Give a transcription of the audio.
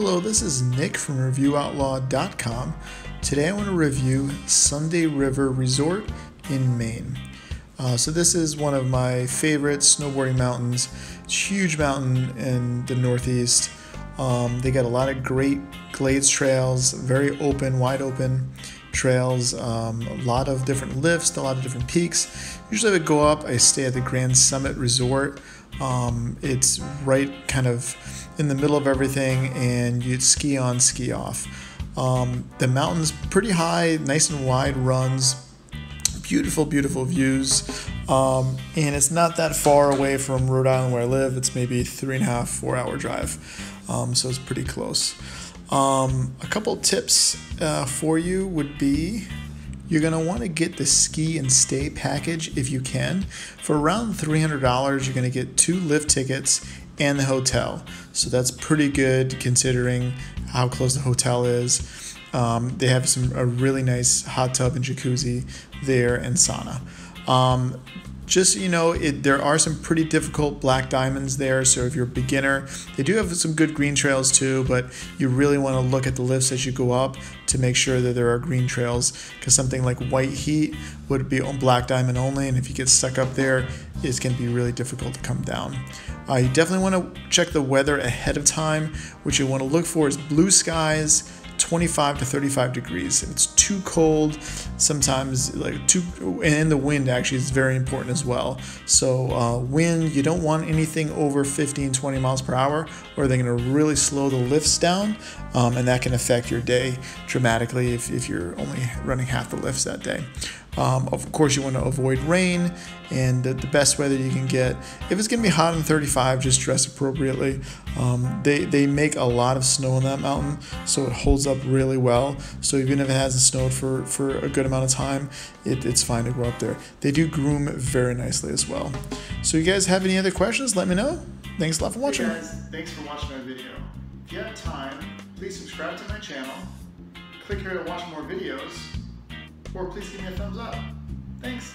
this is Nick from ReviewOutlaw.com. Today I want to review Sunday River Resort in Maine. Uh, so this is one of my favorite snowboarding mountains. It's a huge mountain in the Northeast. Um, they got a lot of great glades trails, very open, wide open trails, um, a lot of different lifts, a lot of different peaks. Usually I would go up, I stay at the Grand Summit Resort. Um, it's right kind of in the middle of everything, and you'd ski on, ski off. Um, the mountain's pretty high, nice and wide runs, beautiful, beautiful views. Um, and it's not that far away from Rhode Island where I live. It's maybe three and a half, four hour drive. Um, so it's pretty close. Um, a couple tips uh, for you would be you're going to want to get the ski and stay package if you can. For around $300, you're going to get two lift tickets and the hotel. So that's pretty good considering how close the hotel is. Um, they have some a really nice hot tub and jacuzzi there and sauna. Um, just you know, it, there are some pretty difficult black diamonds there. So if you're a beginner, they do have some good green trails too, but you really want to look at the lifts as you go up to make sure that there are green trails because something like white heat would be on black diamond only. And if you get stuck up there, it's going to be really difficult to come down. Uh, you definitely want to check the weather ahead of time. What you want to look for is blue skies, 25 to 35 degrees. If it's too cold, sometimes like too, and the wind actually is very important as well. So uh, wind, you don't want anything over 15, 20 miles per hour, or they're going to really slow the lifts down, um, and that can affect your day dramatically if, if you're only running half the lifts that day. Um, of course, you want to avoid rain and the, the, best weather you can get. If it's going to be hot in 35, just dress appropriately. Um, they, they make a lot of snow on that mountain, so it holds up really well. So even if it hasn't snowed for, for a good amount of time, it, it's fine to go up there. They do groom very nicely as well. So you guys have any other questions, let me know. Thanks a lot for watching. Hey guys, thanks for watching my video. If you have time, please subscribe to my channel. Click here to watch more videos or please give me a thumbs up. Thanks.